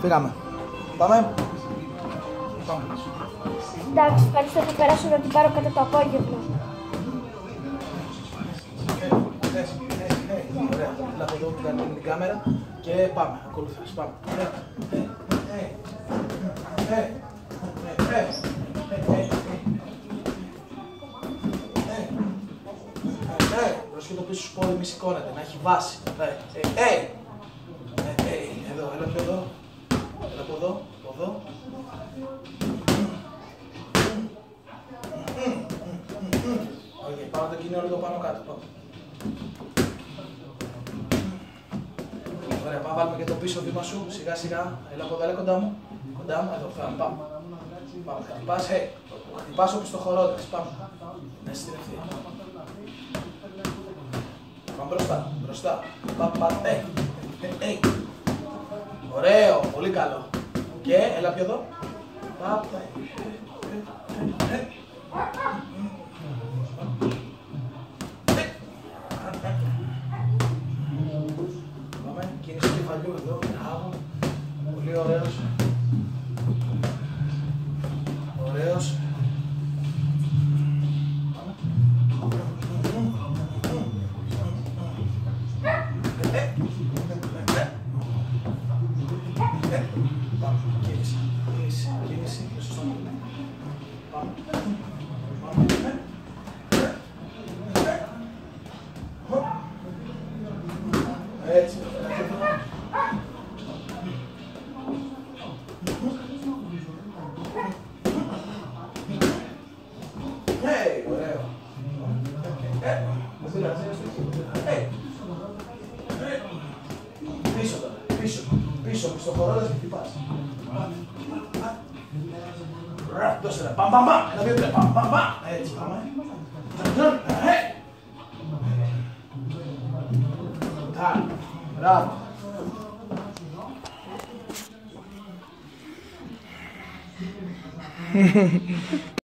Φύγαμε. Πάμε. Εντάξει, ευχαριστώ που περάσω να την πάρω κατά το απόγευμα. Να ναι, ωραία. Εδώ που κάνει την κάμερα και πάμε. Ακολουθάς, πάμε. Δώσε το πίσω σου πόδι, μη σηκώνεται, να έχει βάση. Ε, ε, εδώ, έλα εδώ. Έλα από εδώ, από εδώ. Οκ, πάμε το κοινό λίγο πάνω κάτω. Πάμε. Ωραία, πάμε βάλουμε και το πίσω βήμα σου, σιγά σιγά. Έλα από εδώ, έλα κοντά μου. Κοντά μου, εδώ, πάμε. Πάμε, πάμε. Χτυπάς, hey, χτυπάς όπως το χορόδες, πάμε. Να είσαι στην ευθεία. Πάμε μπροστά, μπροστά. Πάμε, πάμε, hey, hey, hey. Ωραίο, πολύ καλό. Και, έλα πιο εδώ. Πάμε. Πάμε, κίνηση κεφαλιού εδώ. Μπράβο. Πολύ ωραίος. Ωραίος. Έτσι. Hey, ωραίο. Ε, μου πειράζει, ε, ε. Πίσω τώρα, πίσω, πίσω, στο χορό δεν χτυπάς. ど うしたらバンバンバンバンバンバンえ、